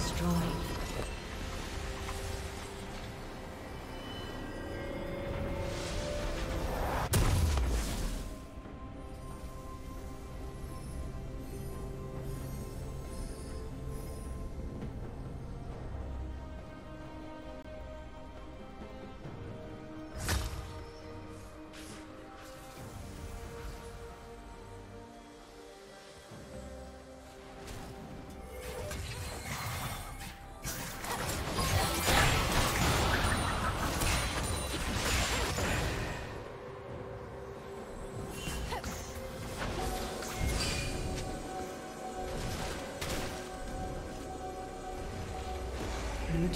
Destroyed.